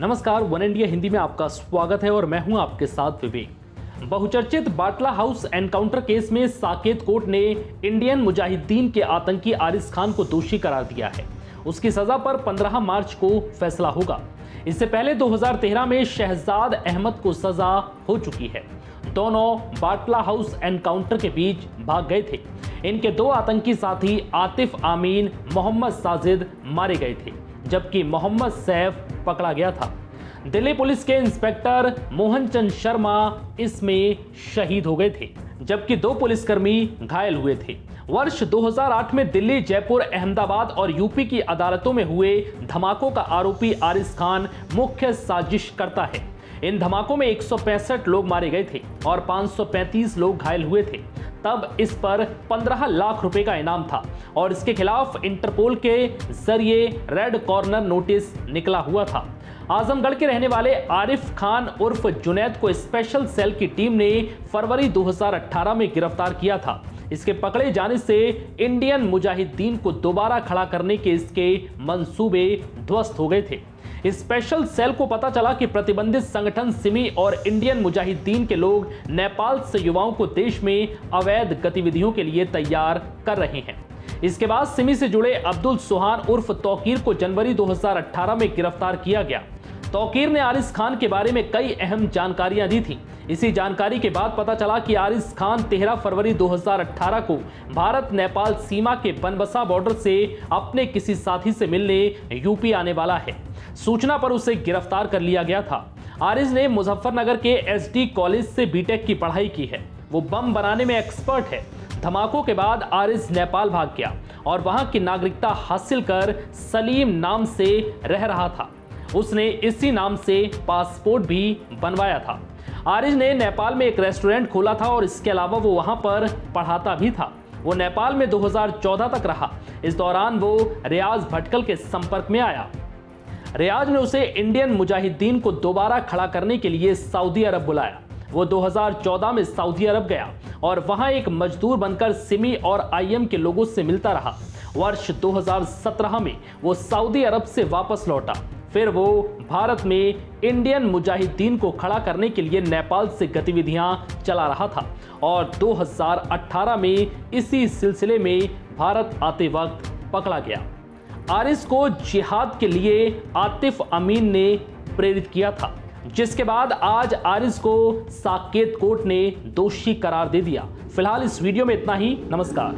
नमस्कार, one India Hindi में आपका स्वागत है और मैं हूँ आपके साथ विवेक। बहुचर्चित बाटला हाउस एनकाउंटर केस में साकेत कोर्ट ने इंडियन मुजाहिदीन के आतंकी आरिस खान को दोषी करार दिया है। उसकी सजा पर 15 मार्च को फैसला होगा। इससे पहले 2013 में शहजाद अहमद को सजा हो चुकी है। दोनों बाटला हाउस एनकाउंटर के बीच भाग गए थे। इनके दो आतंकी साथी आतिफ आमीन, मोहम्मद साजिद मारे गए थे। जबकि मोहम्मद सैफ पकड़ा गया था। दिल्ली पुलिस के इंस्पेक्टर मोहन चंद शर्मा इसमें शहीद हो गए थे, जबकि दो पुलिसकर्मी घायल हुए थे। वर्ष 2008 में दिल्ली, जयपुर, अहमदाबाद और यूपी की अदालतों में हुए धमाकों का आरोपी आरिस खान मुख्य साजिश करता है। इन धमाकों में एक सौ पैंसठ लोग मारे गए थे और 535 लोग घायल हुए थे। तब इस पर 15 लाख रुपए का इनाम था। और इसके खिलाफ इंटरपोल के ज़रिए रेड कॉर्नर नोटिस निकला हुआ था। आजमगढ़ के रहने वाले आरिफ खान उर्फ़ जुनैद को स्पेशल सेल की टीम ने फरवरी 2018 में गिरफ़्तार किया था। इसके पकड़े जाने से इंडियन मुजाहिदीन को दोबारा खड़ा करने के इसके मंसूबे ध्वस्त हो गए थे। स्पेशल सेल को पता चला कि प्रतिबंधित संगठन सिमी और इंडियन मुजाहिदीन के लोग नेपाल से युवाओं को देश में अवैध गतिविधियों के लिए तैयार कर रहे हैं। इसके बाद सिमी से जुड़े अब्दुल सुहान उर्फ़ तौकीर को जनवरी 2018 में गिरफ़्तार किया गया। तौकीर ने आरिस खान के बारे में कई अहम जानकारियाँ दी थी। इसी जानकारी के बाद पता चला कि आरिस खान 13 फरवरी 2018 को भारत नेपाल सीमा के बनबसा बॉर्डर से अपने किसी साथी से मिलने यूपी आने वाला है। सूचना पर उसे गिरफ़्तार कर लिया गया था। आरिज ने मुजफ्फरनगर के एसडी कॉलेज से बीटेक की पढ़ाई की है। वो बम बनाने में एक्सपर्ट है। धमाकों के बाद आरिज नेपाल भाग गया और वहाँ की नागरिकता हासिल कर सलीम नाम से रह रहा था। उसने इसी नाम से पासपोर्ट भी बनवाया था। आरिज ने नेपाल में एक रेस्टोरेंट खोला था और इसके अलावा वो वहाँ पर पढ़ाता भी था। वो नेपाल में 2014 तक रहा। इस दौरान वो रियाज भटकल के संपर्क में आया। रियाज ने उसे इंडियन मुजाहिदीन को दोबारा खड़ा करने के लिए सऊदी अरब बुलाया। वो 2014 में सऊदी अरब गया और वहाँ एक मजदूर बनकर सिमी और आईएम के लोगों से मिलता रहा। वर्ष 2017 में वो सऊदी अरब से वापस लौटा। फिर वो भारत में इंडियन मुजाहिदीन को खड़ा करने के लिए नेपाल से गतिविधियाँ चला रहा था। और 2018 में इसी सिलसिले में भारत आते वक्त पकड़ा गया। आरिस को जिहाद के लिए आतिफ अमीन ने प्रेरित किया था, जिसके बाद आज आरिस को साकेत कोर्ट ने दोषी करार दे दिया। फ़िलहाल इस वीडियो में इतना ही। नमस्कार।